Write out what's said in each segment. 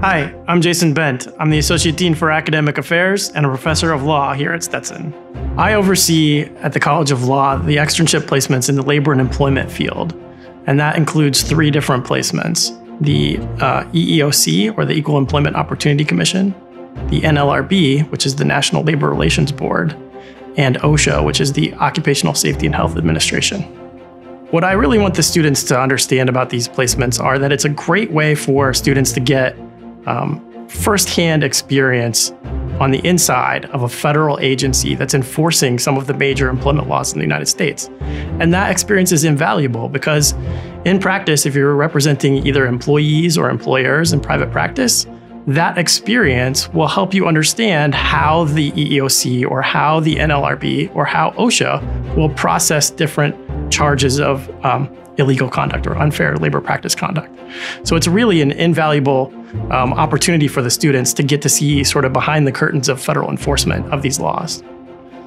Hi, I'm Jason Bent. I'm the Associate Dean for Academic Affairs and a professor of law here at Stetson. I oversee at the College of Law the externship placements in the labor and employment field, and that includes three different placements the uh, EEOC, or the Equal Employment Opportunity Commission, the NLRB, which is the National Labor Relations Board, and OSHA, which is the Occupational Safety and Health Administration. What I really want the students to understand about these placements are that it's a great way for students to get um, firsthand experience on the inside of a federal agency that's enforcing some of the major employment laws in the United States. And that experience is invaluable because, in practice, if you're representing either employees or employers in private practice, that experience will help you understand how the EEOC or how the NLRB or how OSHA will process different charges of um, illegal conduct or unfair labor practice conduct. So it's really an invaluable um, opportunity for the students to get to see sort of behind the curtains of federal enforcement of these laws.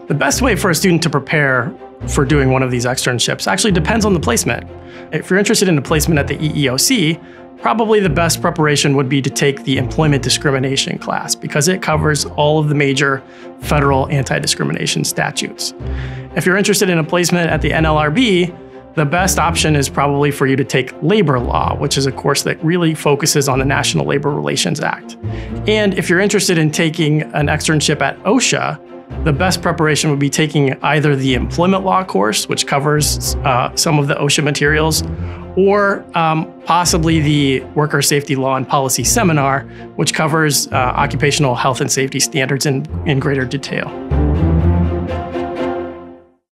The best way for a student to prepare for doing one of these externships actually depends on the placement. If you're interested in a placement at the EEOC, probably the best preparation would be to take the employment discrimination class because it covers all of the major federal anti discrimination statutes. If you're interested in a placement at the NLRB, the best option is probably for you to take labor law, which is a course that really focuses on the National Labor Relations Act. And if you're interested in taking an externship at OSHA, the best preparation would be taking either the employment law course, which covers uh, some of the OSHA materials, or um, possibly the worker safety law and policy seminar, which covers uh, occupational health and safety standards in, in greater detail.